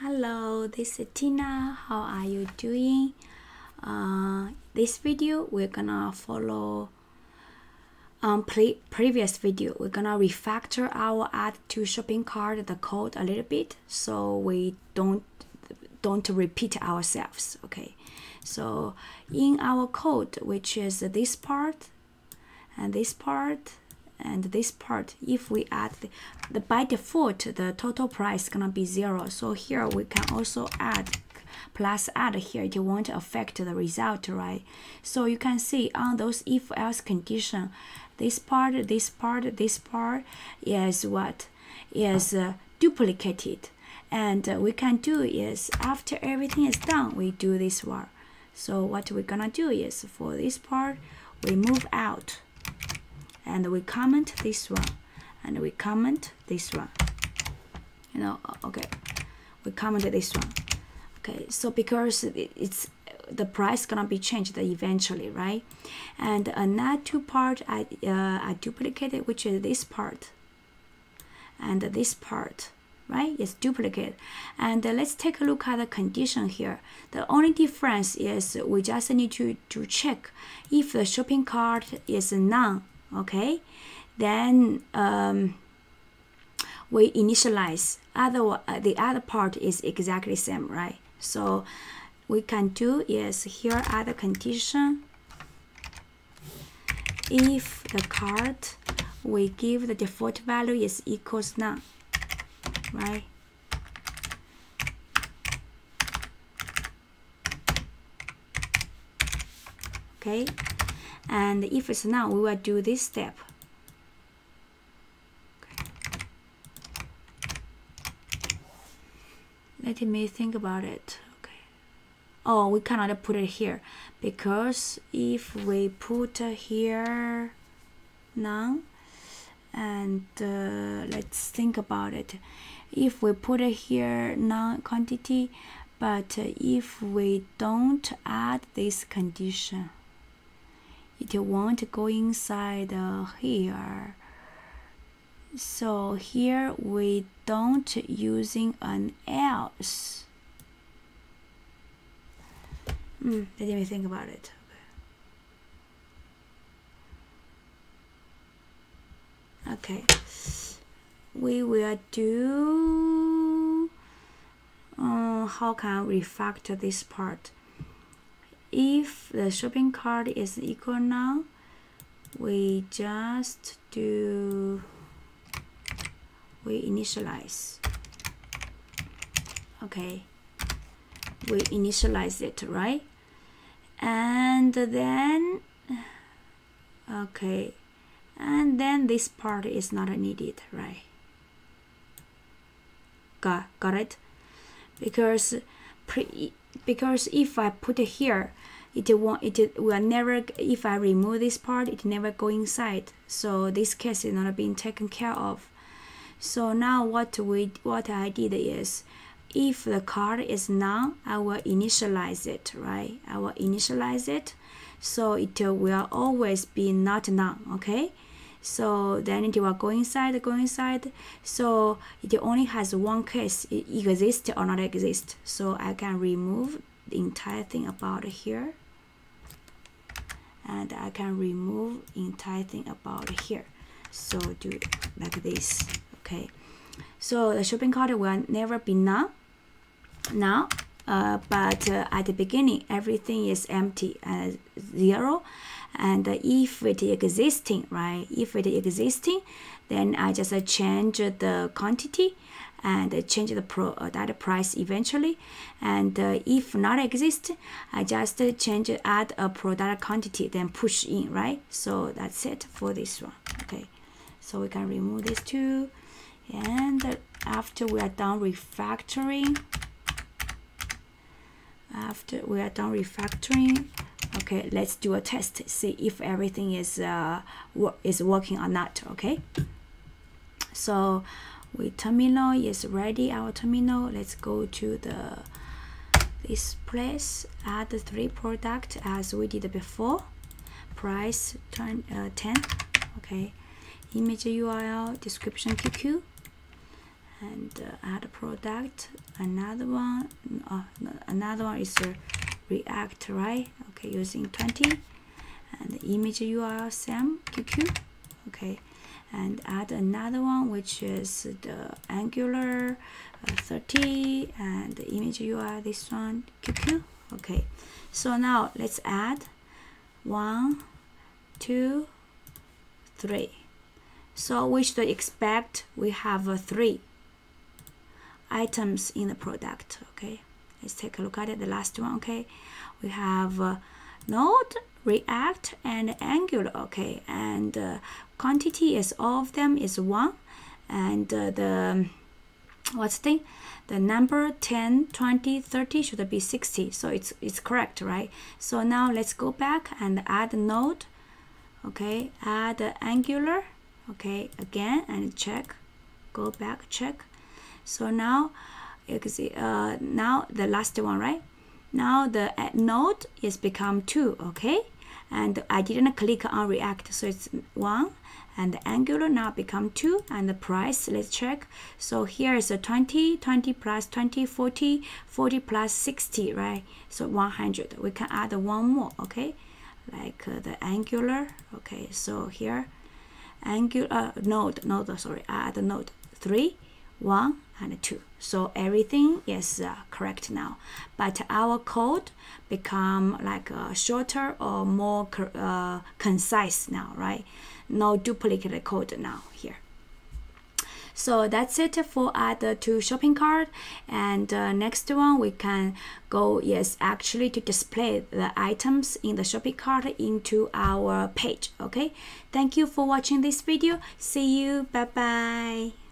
Hello, this is Tina. How are you doing? Uh, this video we're gonna follow um pre previous video. We're gonna refactor our add to shopping cart the code a little bit so we don't don't repeat ourselves. Okay, so in our code, which is this part and this part and this part if we add the, the, by default the total price gonna be zero. So here we can also add plus add here it won't affect the result right? So you can see on those if else condition this part this part this part is what? Is uh, duplicated. And uh, we can do is after everything is done we do this one so what we're gonna do is for this part we move out and we comment this one. And we comment this one. You know okay. We comment this one. Okay so because it's the price gonna be changed eventually right? And another two part I, uh, I duplicated which is this part. And this part right? It's duplicate. And uh, let's take a look at the condition here. The only difference is we just need to to check if the shopping cart is none okay? Then um, we initialize. Other uh, the other part is exactly same right? So we can do is here a condition. If the card we give the default value is equals none right? Okay and if it's not we will do this step. Let me think about it. Okay. Oh we cannot put it here. Because if we put here now and uh, let's think about it. If we put it here non quantity but if we don't add this condition it won't go inside uh, here so here we don't using an else. Mm, let me think about it. Okay, okay. we will do uh, how can I refactor this part if the shopping cart is equal now we just do we initialize. Okay. We initialize it right? And then okay. And then this part is not needed right? Got got it? Because because if I put it here it won't it will never if I remove this part it never go inside. So this case is not being taken care of. So now what we what I did is if the card is none I will initialize it right? I will initialize it. So it will always be not none okay so then it will go inside go inside. So it only has one case it exists or not exist. So I can remove the entire thing about here. And I can remove entire thing about here. So do it like this okay? So the shopping cart will never be none now uh, but uh, at the beginning everything is empty uh, zero and if it existing right? If it existing then I just change the quantity and change the pro uh, price eventually. And uh, if not exist I just change add a product quantity then push in right? So that's it for this one okay? So we can remove this two. And after we are done refactoring after we are done refactoring okay let's do a test see if everything is uh, is working or not okay? So we terminal is ready our terminal. Let's go to the this place add the three product as we did before. Price turn uh, 10 okay. Image url description qq and uh, add product. Another one uh, another one is uh, react right okay using 20 and the image url same qq okay and add another one which is the angular uh, 30 and the image url this one qq okay so now let's add one two three. So we should expect we have uh, three items in the product? Okay let's take a look at it. The last one okay. We have uh, node react and angular okay. And uh, quantity is all of them is one. And uh, the what's the the number 10 20 30 should be 60 so it's it's correct right? So now let's go back and add node okay? Add angular okay again and check. Go back check. So now you can see uh, now the last one right? Now the node is become two okay? And I didn't click on react so it's one. And the angular now become 2 and the price let's check. So here is a 20 20 plus 20 40 40 plus 60 right? So 100 we can add one more okay? Like uh, the angular okay so here. Angular uh, node node sorry add node 3 1 and 2 so everything is uh, correct now. But our code become like uh, shorter or more uh, concise now right? No duplicate code now here. So that's it for other two shopping cart. And uh, next one we can go yes actually to display the items in the shopping cart into our page okay? Thank you for watching this video. See you. Bye bye